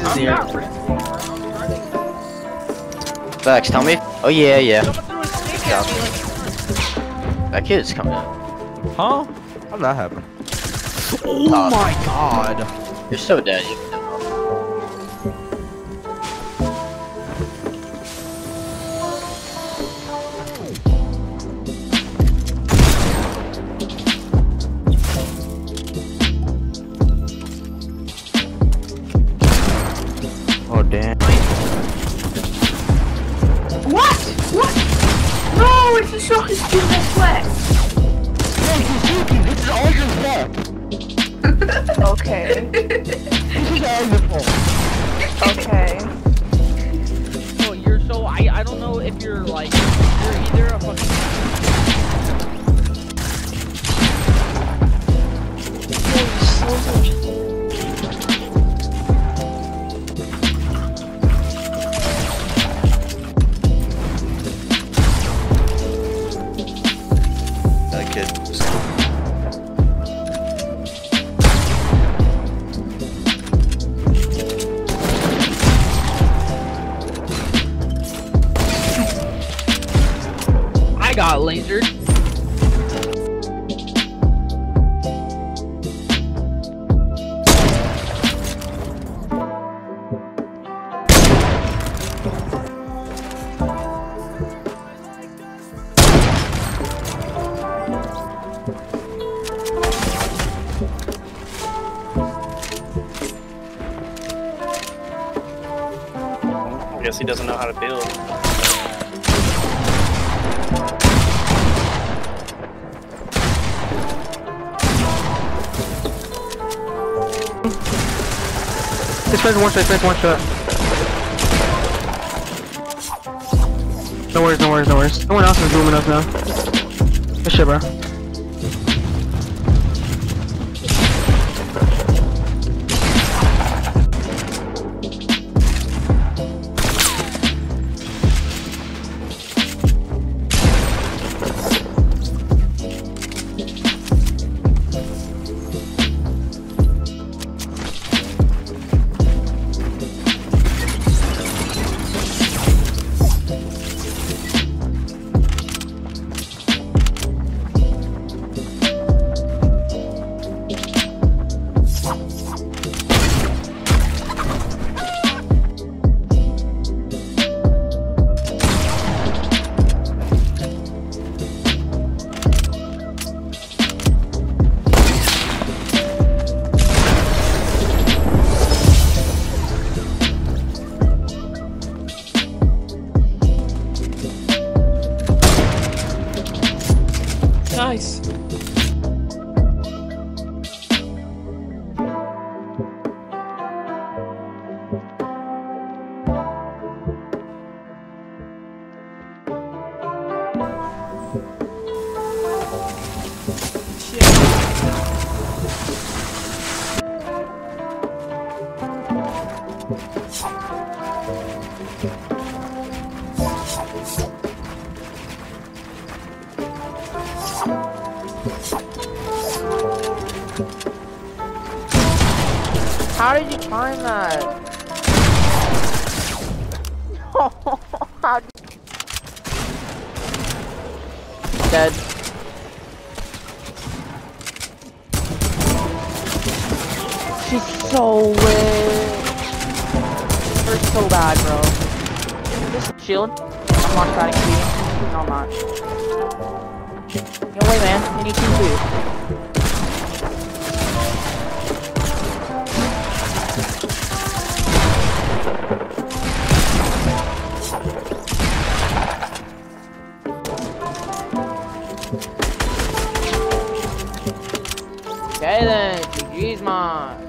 near me. Is near me. Vex, tell me. Oh yeah, yeah. That kid's coming. Huh? How'd that happen? Oh Uh, my god. You're so dead. Okay. this is eligible. okay. No, you're so I I don't know if you're like you're either a fucking You're That I guess he doesn't know how to build. This guy's one shot, guy's one shot. No worries, no worries, no worries. No one else is zooming us now. Good shit, bro. 天！How did you time that? Dead. She's so lit. Hurts so bad, bro. Just shield. I'm not to be. No, I'm not. Yo, wait, man. You need two food. Okay then, GG's mine.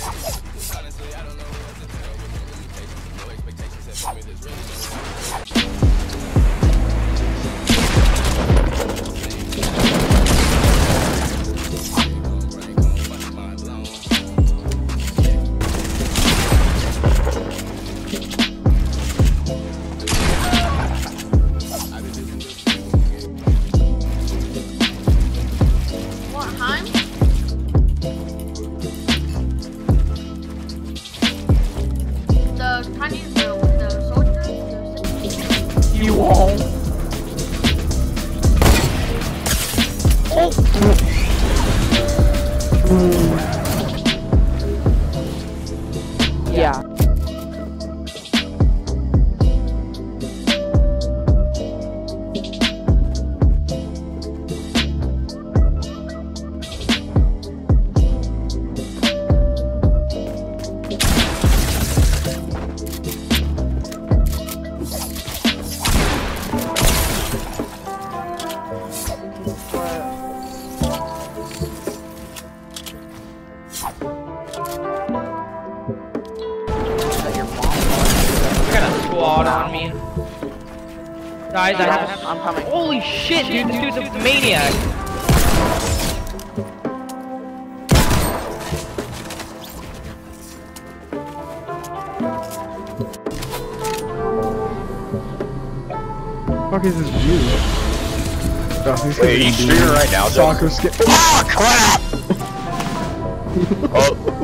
What, Yeah. Got a squad on me. Guys, I have. I'm coming. Holy shit, dude! This dude's a maniac. fuck is this view? Oh, he's Wait, you streaming right now, Soccer skip. Ah, crap! oh.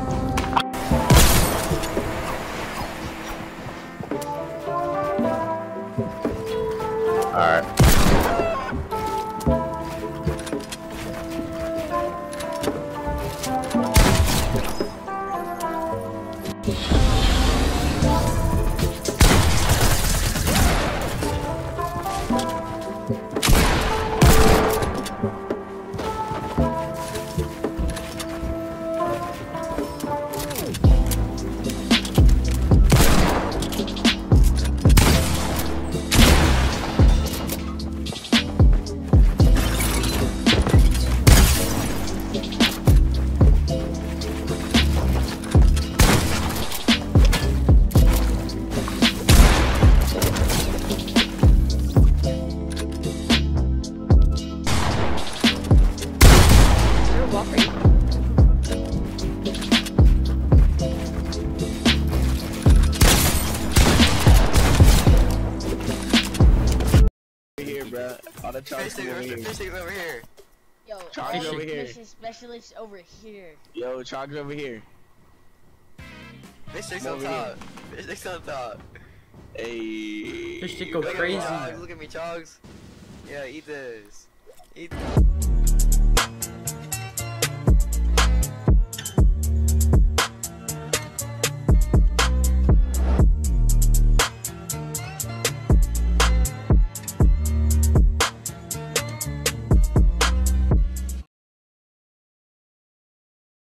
All the charts over here. over here. Yo, Charge over here. mission specialist over here. Yo, charge over here. Fish sticks on on top. top. Fish sticks on top. Hey. This shit go Look at me, crazy. Look at me, Chogs. Yeah, eat this. Eat